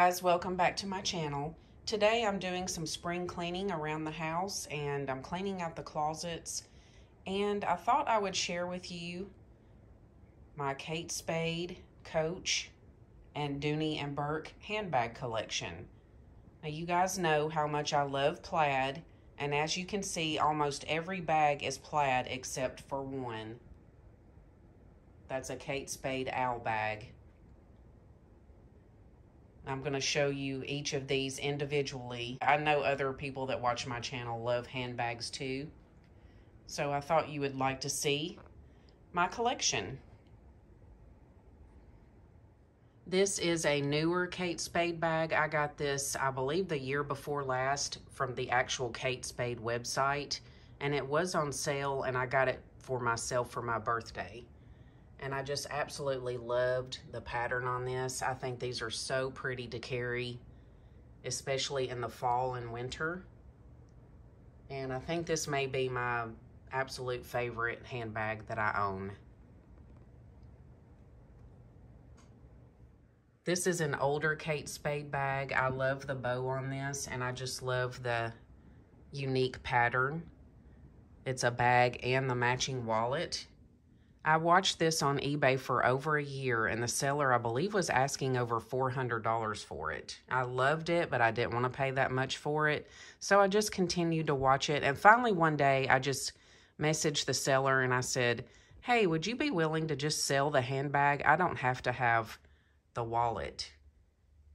guys, welcome back to my channel. Today I'm doing some spring cleaning around the house and I'm cleaning out the closets and I thought I would share with you my Kate Spade, Coach, and Dooney and Bourke handbag collection. Now you guys know how much I love plaid and as you can see almost every bag is plaid except for one. That's a Kate Spade owl bag. I'm going to show you each of these individually. I know other people that watch my channel love handbags too. So I thought you would like to see my collection. This is a newer Kate Spade bag. I got this, I believe, the year before last from the actual Kate Spade website. And it was on sale, and I got it for myself for my birthday and I just absolutely loved the pattern on this. I think these are so pretty to carry, especially in the fall and winter. And I think this may be my absolute favorite handbag that I own. This is an older Kate Spade bag. I love the bow on this, and I just love the unique pattern. It's a bag and the matching wallet. I watched this on eBay for over a year, and the seller, I believe, was asking over $400 for it. I loved it, but I didn't want to pay that much for it. So I just continued to watch it. And finally, one day, I just messaged the seller and I said, Hey, would you be willing to just sell the handbag? I don't have to have the wallet.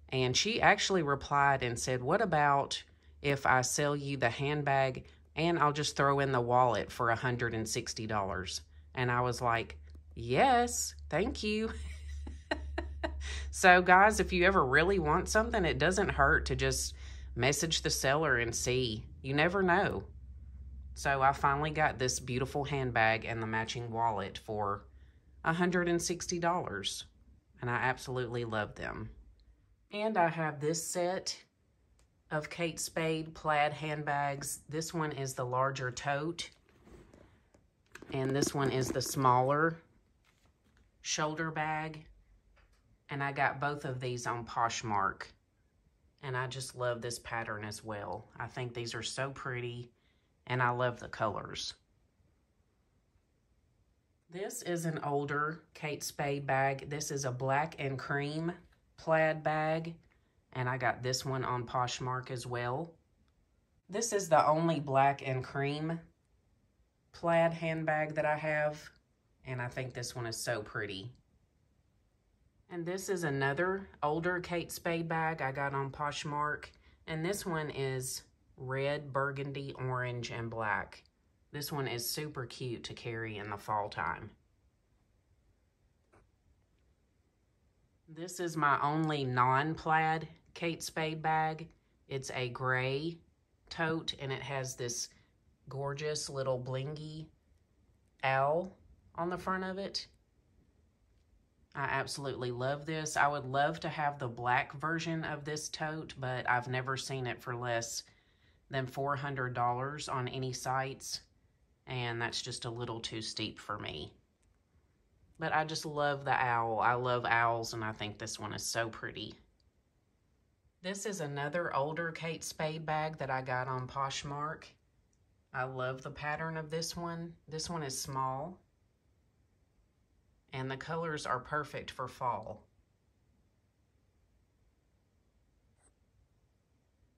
And she actually replied and said, What about if I sell you the handbag and I'll just throw in the wallet for $160? And I was like, yes, thank you. so, guys, if you ever really want something, it doesn't hurt to just message the seller and see. You never know. So, I finally got this beautiful handbag and the matching wallet for $160. And I absolutely love them. And I have this set of Kate Spade plaid handbags. This one is the larger tote and this one is the smaller shoulder bag. And I got both of these on Poshmark. And I just love this pattern as well. I think these are so pretty and I love the colors. This is an older Kate Spade bag. This is a black and cream plaid bag. And I got this one on Poshmark as well. This is the only black and cream plaid handbag that I have. And I think this one is so pretty. And this is another older Kate Spade bag I got on Poshmark. And this one is red, burgundy, orange, and black. This one is super cute to carry in the fall time. This is my only non-plaid Kate Spade bag. It's a gray tote and it has this gorgeous little blingy owl on the front of it. I absolutely love this. I would love to have the black version of this tote, but I've never seen it for less than $400 on any sites, and that's just a little too steep for me. But I just love the owl. I love owls, and I think this one is so pretty. This is another older Kate Spade bag that I got on Poshmark. I love the pattern of this one. This one is small. And the colors are perfect for fall.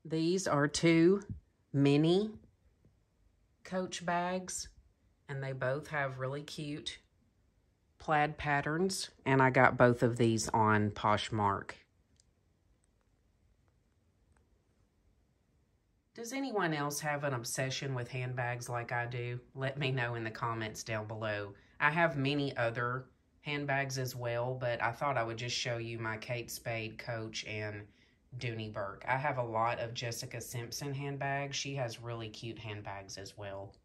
These are two mini Coach bags. And they both have really cute plaid patterns. And I got both of these on Poshmark. Does anyone else have an obsession with handbags like I do? Let me know in the comments down below. I have many other handbags as well, but I thought I would just show you my Kate Spade, Coach, and Dooney Bourke. I have a lot of Jessica Simpson handbags. She has really cute handbags as well.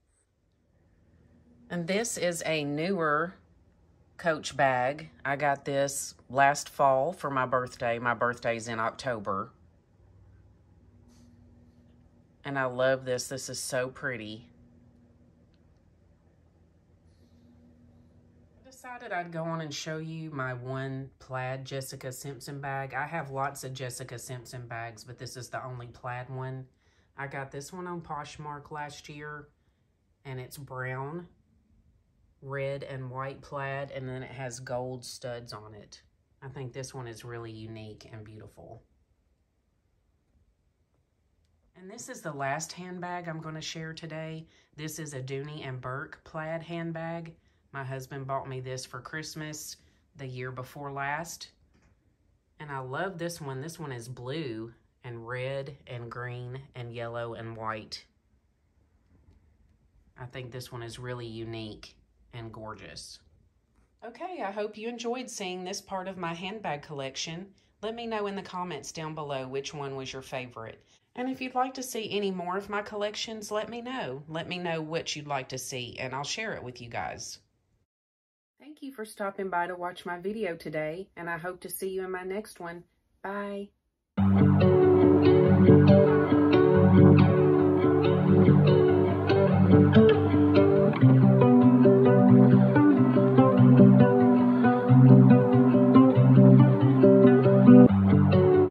And this is a newer Coach bag. I got this last fall for my birthday. My birthday's in October. And I love this. This is so pretty. I decided I'd go on and show you my one plaid Jessica Simpson bag. I have lots of Jessica Simpson bags, but this is the only plaid one. I got this one on Poshmark last year, and it's brown, red, and white plaid, and then it has gold studs on it. I think this one is really unique and beautiful. And this is the last handbag I'm going to share today. This is a Dooney and Bourke plaid handbag. My husband bought me this for Christmas the year before last. And I love this one. This one is blue and red and green and yellow and white. I think this one is really unique and gorgeous. Okay, I hope you enjoyed seeing this part of my handbag collection. Let me know in the comments down below which one was your favorite. And if you'd like to see any more of my collections, let me know. Let me know what you'd like to see, and I'll share it with you guys. Thank you for stopping by to watch my video today, and I hope to see you in my next one. Bye.